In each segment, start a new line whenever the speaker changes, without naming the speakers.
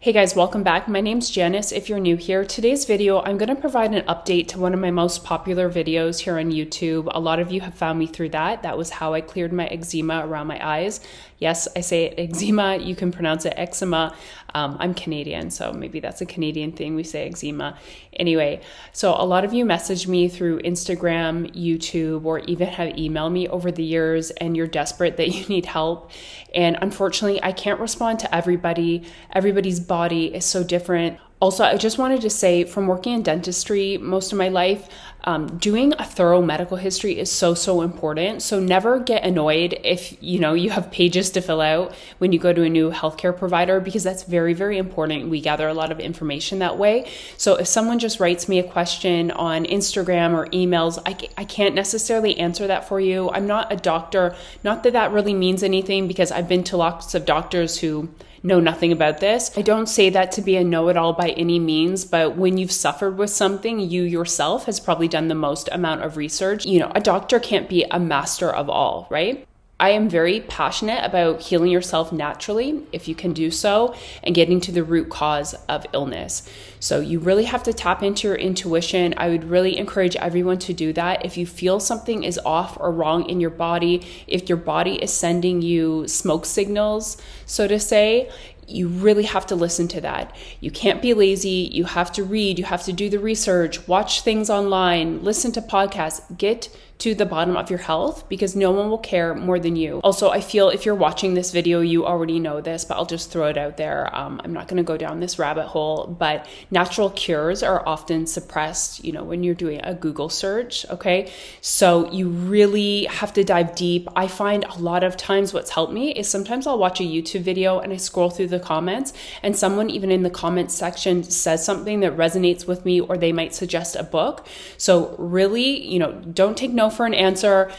Hey guys, welcome back. My name's Janice. If you're new here, today's video, I'm going to provide an update to one of my most popular videos here on YouTube. A lot of you have found me through that. That was how I cleared my eczema around my eyes. Yes, I say it eczema. You can pronounce it eczema. Um, I'm Canadian, so maybe that's a Canadian thing. We say eczema. Anyway, so a lot of you message me through Instagram, YouTube, or even have emailed me over the years, and you're desperate that you need help. And unfortunately, I can't respond to everybody. Everybody's body is so different. Also, I just wanted to say from working in dentistry most of my life, um, doing a thorough medical history is so, so important. So never get annoyed if, you know, you have pages to fill out when you go to a new healthcare provider because that's very, very important. We gather a lot of information that way. So if someone just writes me a question on Instagram or emails, I, I can't necessarily answer that for you. I'm not a doctor. Not that that really means anything because I've been to lots of doctors who know nothing about this. I don't say that to be a know it all by any means, but when you've suffered with something, you yourself has probably done the most amount of research. You know, a doctor can't be a master of all, right? I am very passionate about healing yourself naturally, if you can do so, and getting to the root cause of illness. So, you really have to tap into your intuition. I would really encourage everyone to do that. If you feel something is off or wrong in your body, if your body is sending you smoke signals, so to say, you really have to listen to that. You can't be lazy. You have to read. You have to do the research, watch things online, listen to podcasts, get to the bottom of your health because no one will care more than you. Also, I feel if you're watching this video, you already know this, but I'll just throw it out there. Um, I'm not going to go down this rabbit hole, but natural cures are often suppressed, you know, when you're doing a Google search. Okay. So you really have to dive deep. I find a lot of times what's helped me is sometimes I'll watch a YouTube video and I scroll through the comments, and someone, even in the comments section, says something that resonates with me, or they might suggest a book. So, really, you know, don't take no for an answer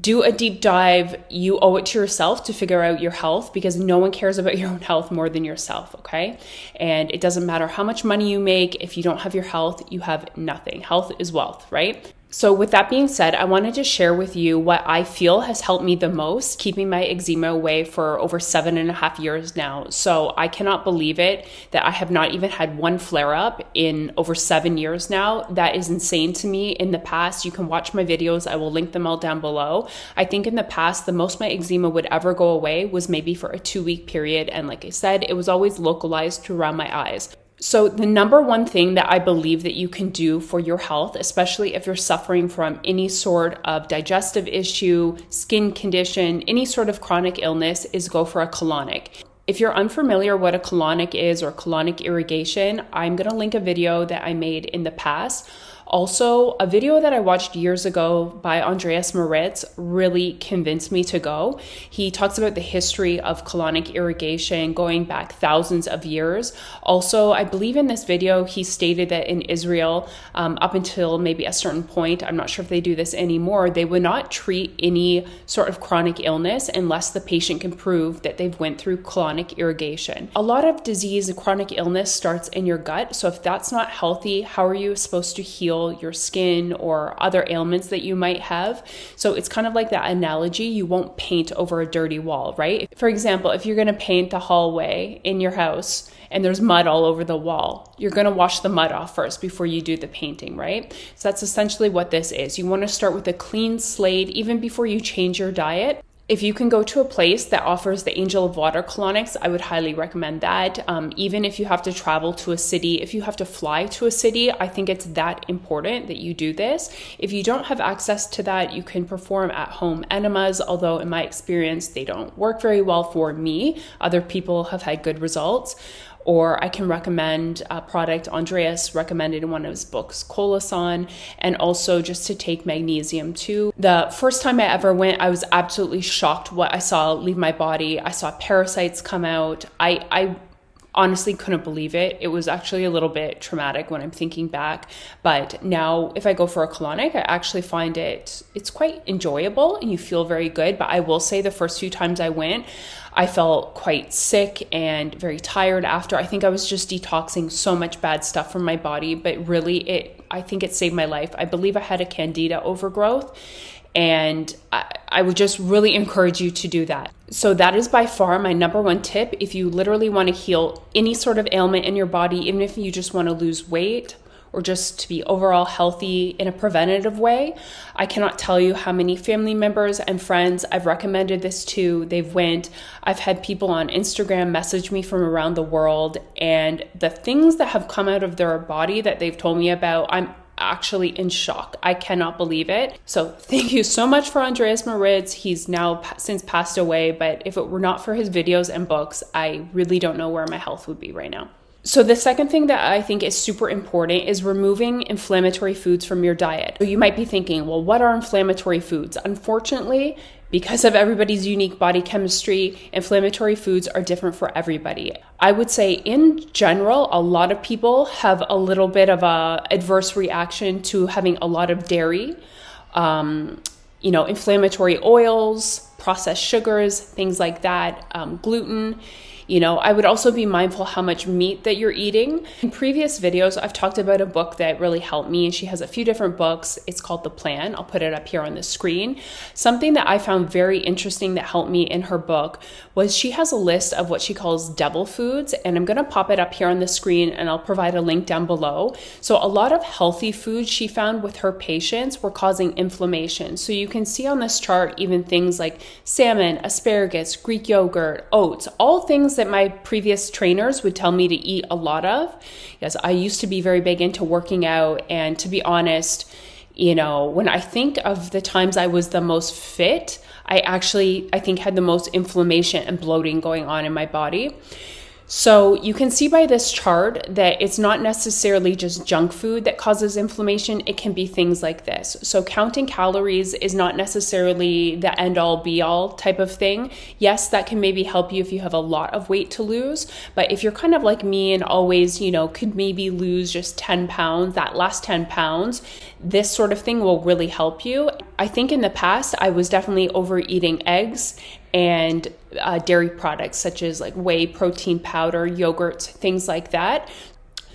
do a deep dive. You owe it to yourself to figure out your health because no one cares about your own health more than yourself, okay? And it doesn't matter how much money you make, if you don't have your health, you have nothing. Health is wealth, right? So, with that being said, I wanted to share with you what I feel has helped me the most, keeping my eczema away for over seven and a half years now. So, I cannot believe it that I have not even had one flare up in over seven years now. That is insane to me. In the past, you can watch my videos, I will link them all down below. I think in the past, the most my eczema would ever go away was maybe for a two week period. And like I said, it was always localized to around my eyes. So, the number one thing that I believe that you can do for your health, especially if you're suffering from any sort of digestive issue, skin condition, any sort of chronic illness, is go for a colonic. If you're unfamiliar what a colonic is or colonic irrigation, I'm going to link a video that I made in the past also, a video that I watched years ago by Andreas Moritz really convinced me to go. He talks about the history of colonic irrigation going back thousands of years. Also, I believe in this video, he stated that in Israel, um, up until maybe a certain point, I'm not sure if they do this anymore, they would not treat any sort of chronic illness unless the patient can prove that they've went through colonic irrigation. A lot of disease, chronic illness starts in your gut. So if that's not healthy, how are you supposed to heal heal your skin or other ailments that you might have. So it's kind of like that analogy you won't paint over a dirty wall, right? For example, if you're going to paint the hallway in your house and there's mud all over the wall, you're going to wash the mud off first before you do the painting, right? So that's essentially what this is. You want to start with a clean slate even before you change your diet if you can go to a place that offers the Angel of Water colonics, I would highly recommend that. Um, even if you have to travel to a city, if you have to fly to a city, I think it's that important that you do this. If you don't have access to that, you can perform at home enemas, although in my experience, they don't work very well for me. Other people have had good results or I can recommend a product Andreas recommended in one of his books, Colosan, and also just to take magnesium too. The first time I ever went, I was absolutely shocked what I saw leave my body. I saw parasites come out. I, I honestly couldn't believe it. It was actually a little bit traumatic when I'm thinking back. But now if I go for a colonic, I actually find it it's quite enjoyable and you feel very good. But I will say the first few times I went, I felt quite sick and very tired after. I think I was just detoxing so much bad stuff from my body, but really it I think it saved my life. I believe I had a candida overgrowth and I, I would just really encourage you to do that. So, that is by far my number one tip. If you literally want to heal any sort of ailment in your body, even if you just want to lose weight or just to be overall healthy in a preventative way, I cannot tell you how many family members and friends I've recommended this to. They've went. I've had people on Instagram message me from around the world and the things that have come out of their body that they've told me about, I'm actually in shock. I cannot believe it. So, thank you so much for Andreas Moritz. He's now since passed away, but if it were not for his videos and books, I really don't know where my health would be right now. So, the second thing that I think is super important is removing inflammatory foods from your diet. So, you might be thinking, well, what are inflammatory foods? Unfortunately, because of everybody's unique body chemistry, inflammatory foods are different for everybody. I would say in general, a lot of people have a little bit of a adverse reaction to having a lot of dairy, um, you know, inflammatory oils, processed sugars, things like that, um, gluten you know, I would also be mindful how much meat that you're eating. In previous videos, I've talked about a book that really helped me, and she has a few different books. It's called The Plan. I'll put it up here on the screen. Something that I found very interesting that helped me in her book was she has a list of what she calls devil foods, and I'm going to pop it up here on the screen and I'll provide a link down below. So, a lot of healthy foods she found with her patients were causing inflammation. So, you can see on this chart even things like salmon, asparagus, Greek yogurt, oats, all things that my previous trainers would tell me to eat a lot of. Yes, I used to be very big into working out, and to be honest, you know, when I think of the times I was the most fit, I actually I think had the most inflammation and bloating going on in my body. So you can see by this chart that it's not necessarily just junk food that causes inflammation. It can be things like this. So counting calories is not necessarily the end all be all type of thing. Yes, that can maybe help you if you have a lot of weight to lose. But if you're kind of like me and always, you know, could maybe lose just 10 pounds, that last 10 pounds, this sort of thing will really help you. I think in the past, I was definitely overeating eggs and uh, dairy products such as like whey protein powder, yogurts, things like that.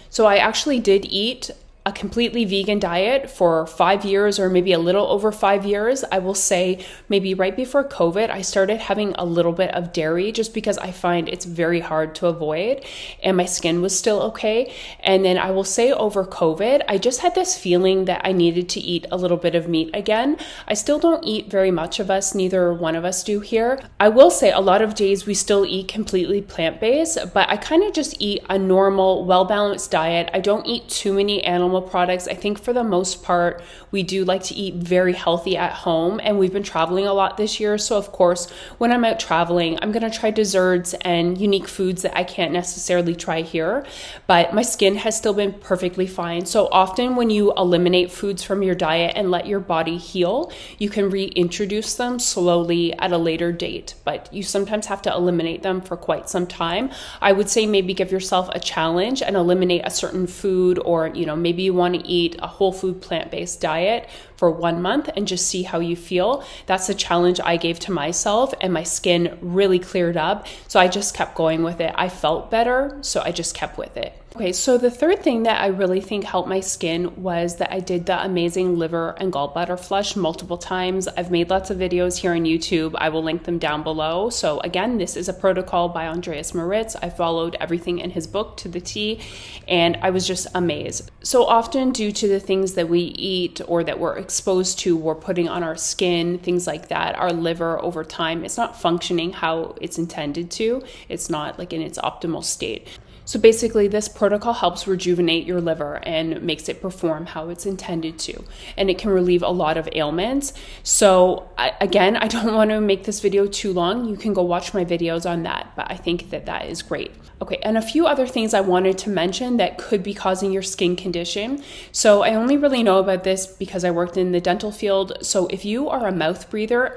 So I actually did eat a completely vegan diet for five years or maybe a little over five years. I will say maybe right before COVID, I started having a little bit of dairy just because I find it's very hard to avoid and my skin was still okay. And then I will say over COVID, I just had this feeling that I needed to eat a little bit of meat again. I still don't eat very much of us, neither one of us do here. I will say a lot of days we still eat completely plant based, but I kind of just eat a normal, well balanced diet. I don't eat too many animal animal products. I think for the most part, we do like to eat very healthy at home, and we've been traveling a lot this year. So, of course, when I'm out traveling, I'm going to try desserts and unique foods that I can't necessarily try here, but my skin has still been perfectly fine. So, often when you eliminate foods from your diet and let your body heal, you can reintroduce them slowly at a later date, but you sometimes have to eliminate them for quite some time. I would say maybe give yourself a challenge and eliminate a certain food or, you know, maybe you want to eat a whole food plant based diet for one month and just see how you feel. That's the challenge I gave to myself, and my skin really cleared up. So I just kept going with it. I felt better, so I just kept with it. Okay, so the third thing that I really think helped my skin was that I did the amazing liver and gallbladder flush multiple times. I've made lots of videos here on YouTube. I will link them down below. So, again, this is a protocol by Andreas Moritz. I followed everything in his book to the T, and I was just amazed. So, often, due to the things that we eat or that we're exposed to, we're putting on our skin, things like that, our liver over time, it's not functioning how it's intended to. It's not like in its optimal state. So basically, this protocol helps rejuvenate your liver and makes it perform how it's intended to. And it can relieve a lot of ailments. So, I, again, I don't want to make this video too long. You can go watch my videos on that, but I think that that is great. Okay, and a few other things I wanted to mention that could be causing your skin condition. So, I only really know about this because I worked in the dental field. So, if you are a mouth breather,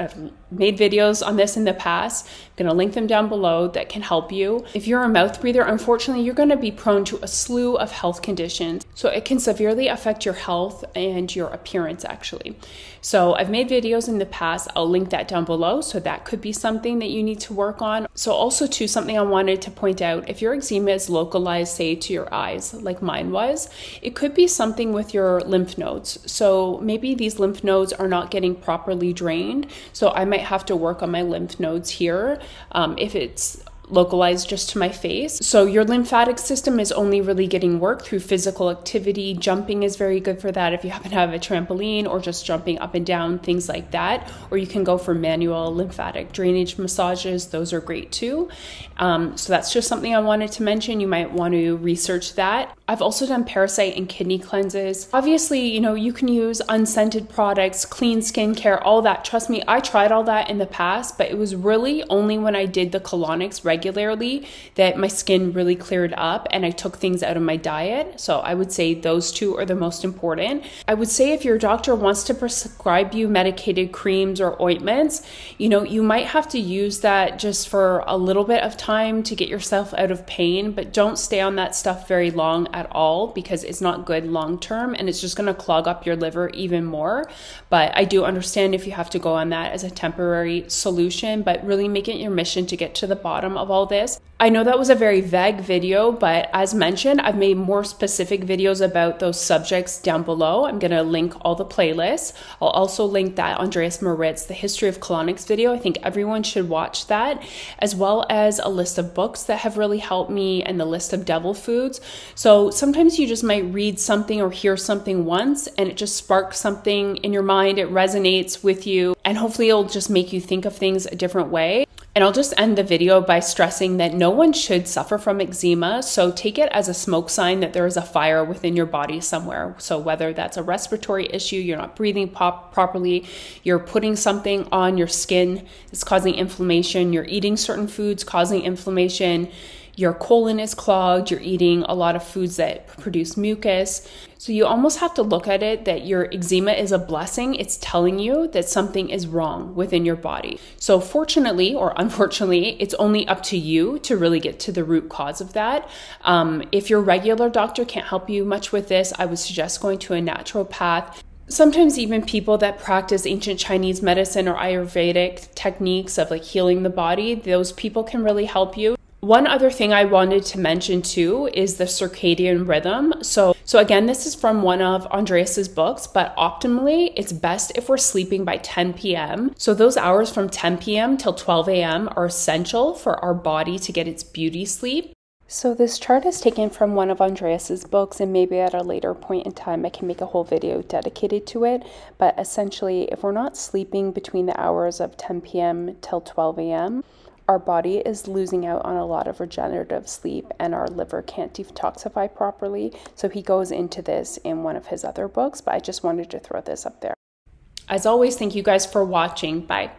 made videos on this in the past. I'm going to link them down below that can help you. If you're a mouth breather, unfortunately, you're going to be prone to a slew of health conditions. So, it can severely affect your health and your appearance, actually. So, I've made videos in the past. I'll link that down below. So, that could be something that you need to work on. So, also, too, something I wanted to point out if your eczema is localized, say, to your eyes, like mine was, it could be something with your lymph nodes. So, maybe these lymph nodes are not getting properly drained. So, I might might have to work on my lymph nodes here um, if it's localized just to my face. So your lymphatic system is only really getting work through physical activity. Jumping is very good for that if you happen to have a trampoline or just jumping up and down, things like that. Or you can go for manual lymphatic drainage massages, those are great too. Um, so that's just something I wanted to mention. You might want to research that. I've also done parasite and kidney cleanses. Obviously, you know, you can use unscented products, clean skincare, all that. Trust me, I tried all that in the past, but it was really only when I did the colonics regularly that my skin really cleared up and I took things out of my diet. So I would say those two are the most important. I would say if your doctor wants to prescribe you medicated creams or ointments, you know, you might have to use that just for a little bit of time to get yourself out of pain, but don't stay on that stuff very long at all because it's not good long term and it's just going to clog up your liver even more. But I do understand if you have to go on that as a temporary solution, but really make it your mission to get to the bottom of all this. I know that was a very vague video, but as mentioned, I've made more specific videos about those subjects down below. I'm going to link all the playlists. I'll also link that Andreas Moritz, the History of Colonics video. I think everyone should watch that, as well as a list of books that have really helped me and the list of devil foods. So sometimes you just might read something or hear something once and it just sparks something in your mind. It resonates with you, and hopefully it'll just make you think of things a different way. And I'll just end the video by stressing that no one should suffer from eczema. So take it as a smoke sign that there is a fire within your body somewhere. So whether that's a respiratory issue, you're not breathing pop properly, you're putting something on your skin that's causing inflammation, you're eating certain foods causing inflammation, your colon is clogged, you're eating a lot of foods that produce mucus. So you almost have to look at it that your eczema is a blessing. It's telling you that something is wrong within your body. So fortunately or unfortunately, it's only up to you to really get to the root cause of that. Um, if your regular doctor can't help you much with this, I would suggest going to a naturopath sometimes even people that practice ancient chinese medicine or ayurvedic techniques of like healing the body those people can really help you one other thing I wanted to mention too is the circadian rhythm. So, so again, this is from one of Andreas's books, but optimally, it's best if we're sleeping by 10 p.m. So those hours from 10 p.m. till 12 a.m. are essential for our body to get its beauty sleep. So this chart is taken from one of Andreas's books and maybe at a later point in time I can make a whole video dedicated to it, but essentially if we're not sleeping between the hours of 10 p.m. till 12 a.m., our body is losing out on a lot of regenerative sleep and our liver can't detoxify properly. So he goes into this in one of his other books, but I just wanted to throw this up there. As always, thank you guys for watching. Bye.